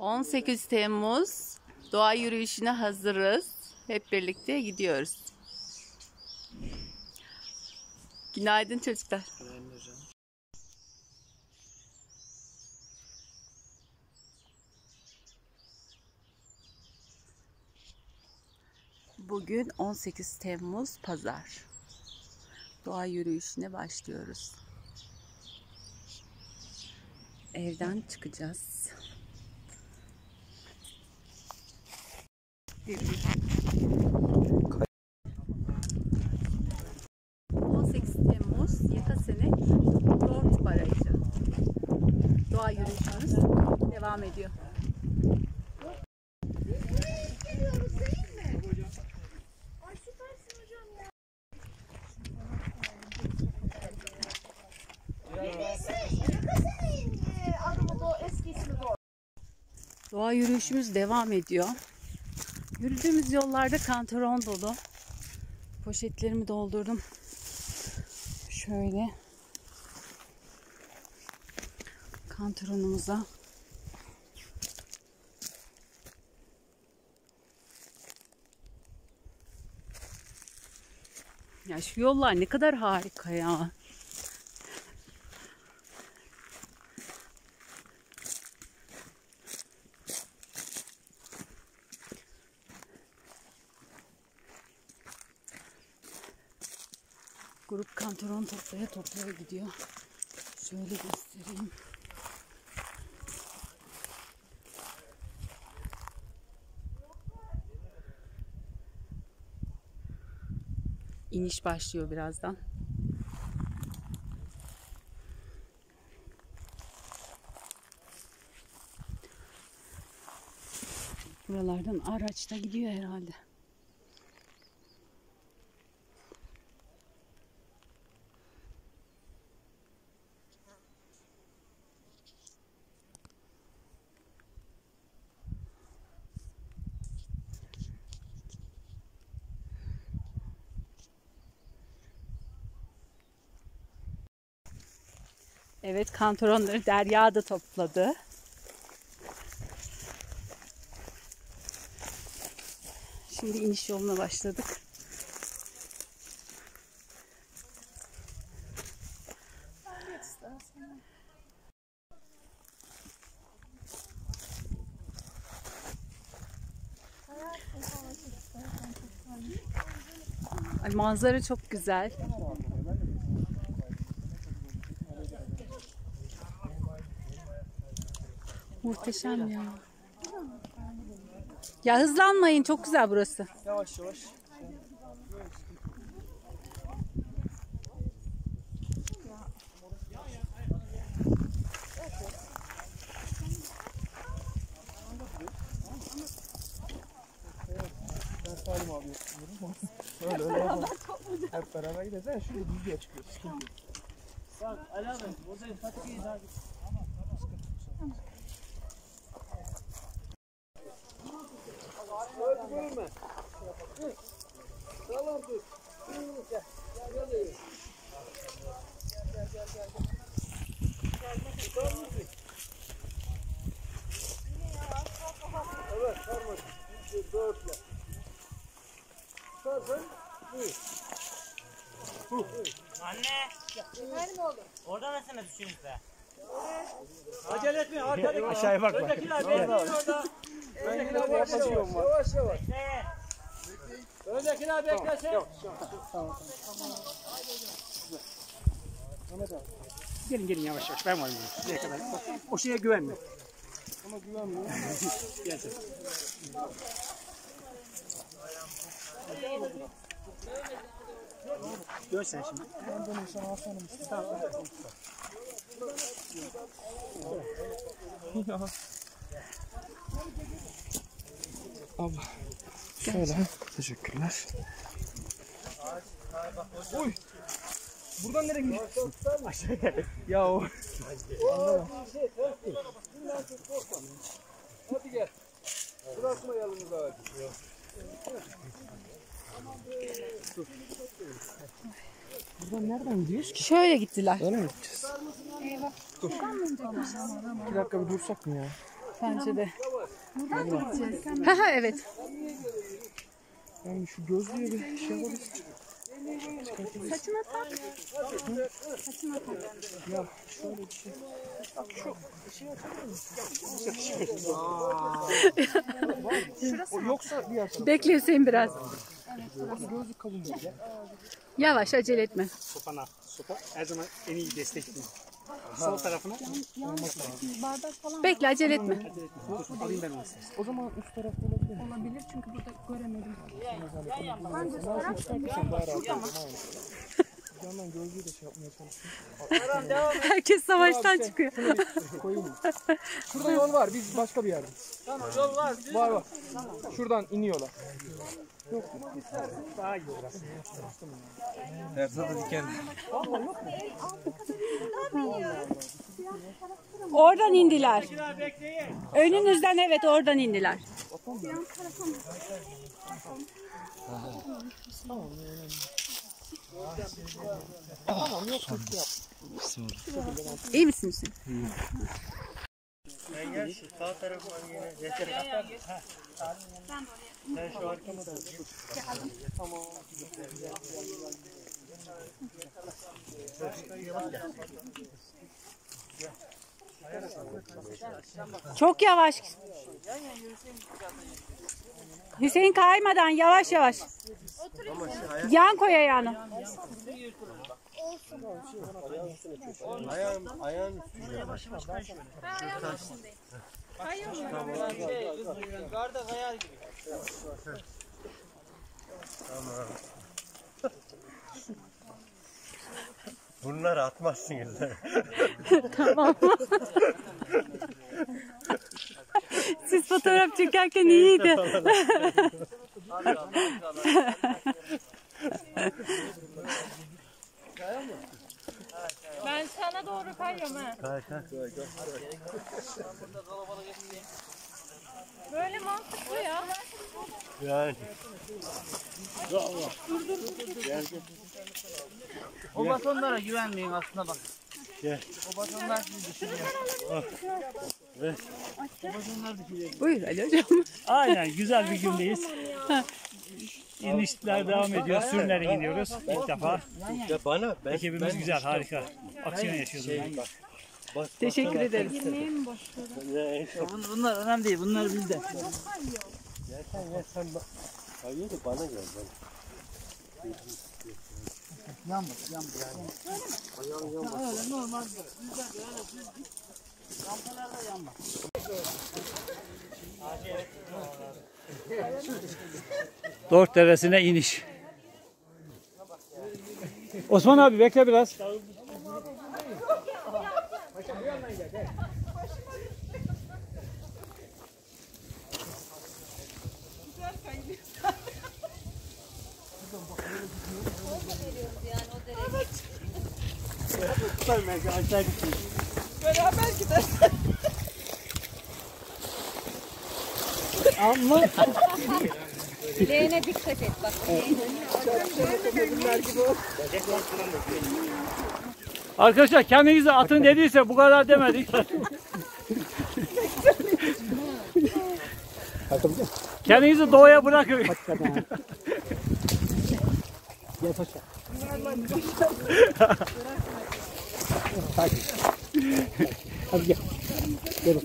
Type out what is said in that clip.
18 Temmuz doğa yürüyüşüne hazırız. Hep birlikte gidiyoruz. Günaydın çocuklar. Bugün 18 Temmuz Pazar. Doğa yürüyüşüne başlıyoruz. Evden çıkacağız. 18 Temmuz Yekasene Dort Barajı. Doğa yürüyüşümüz devam ediyor. Doğa yürüyüşümüz devam ediyor. Yürüdüğümüz yollarda kantaron dolu. Poşetlerimi doldurdum. Şöyle kantaronumuza Ya şu yollar ne kadar harika ya. Grup kantaron toplaya toplaya gidiyor. Şöyle göstereyim. İniş başlıyor birazdan. Buralardan araç da gidiyor herhalde. Evet kantaronları Derya da topladı. Şimdi iniş yoluna başladık. Manzara çok güzel. Muhteşem ya. Ya hızlanmayın çok güzel burası. Yavaş yavaş. Ben Salim abi yapıyorum. Öyle öyle yapalım. Hep beraber gidersen şurada düzlüğe çıkıyoruz. Bak Ali abi buradayım patikiyi daha Anne. Orada mısınız üçünüz de? Acele etmeyin arkadaki. Aşağıya bakma. Öndekiler bekleyin orada. Yaklaşıyorum var. Yavaş yavaş. Bekle. Öndekiler beklesin. Gelin gelin yavaş yavaş ben varım. Şuraya kadar. O şeye güvenme. Ama güvenmiyor. Gör sen şimdi. Ben bunu sana alsanım işte. Ya. Abla. Şöyle. Teşekkürler. Oy. Buradan nereye gidiyorsun? Aşağıya. Ya o. Hadi gel. Bırakmayalım daha. Buradan nereden gidiyoruz ki? Şöyle gittiler. Öyle mi gideceğiz? Dur. İki dakika bir dursak mı ya? Bence de. Ha ha evet. Yani şu gözlüğe bir şey yapalım. Saçına tak. Ya şöyle bir şey. Bak şu şey açalım mı? O yoksa bir açalım. Bekle Hüseyin biraz. Gözlük kalın ya. Yavaş acele etme. Sopana. Sopa her zaman en iyi destekli. Sol tarafına. Bekle acele etme. Alayım ben onu. O zaman üst tarafta olabilir çünkü burada göremedim. Oldun. Aynen. Bir yandan gözlüğü de şey yapmaya çalıştım. Herkes savaştan çıkıyor. Koyayım mı? Şurada yol var. Biz başka bir yerde. Tamam yol var. Var var. Şuradan iniyorlar. Daha iyi olur aslında. Oradan indiler. Önünüzden evet oradan indiler. İyi misin Hüseyin? Gel şu sağ tarafı yine. Yeter. Sen şu arkama da. Çok yavaş. Hüseyin kaymadan yavaş yavaş. Yan koy ayağını. Ayağım, ayağın Garda kayar gibi. Bunları atmazsın illa. Tamam. Siz fotoğraf çekerken iyiydi. Ben sana doğru kayıyorum ha. Kay kay. Böyle mantıklı. Yani. O batonlara güvenmeyin aslında bak. Gel. O batonlar sizi düşürüyor. O batonlar düşürüyor. Buyur Ali hocam. Aynen güzel bir gündeyiz. İnişler devam ediyor. Sürünerek iniyoruz ilk defa. Ya bana ben Ekibimiz güzel, harika. Aksiyon yaşıyoruz. bak, Teşekkür Bun- Bunlar önemli değil. Bunlar bizde. Sen ya sen bak. Hayır bana gel bana. Yanmadı, yanmadı. Öyle normal. Bizde de öyle düz git. Rampalarda yanmaz. Dört deresine iniş. Osman abi bekle biraz. Leğene dikkat et bak. Arkadaşlar kendinize atın dediyse bu kadar demedik. Kendinizi doğaya bırakın. Hadi gel. Gel.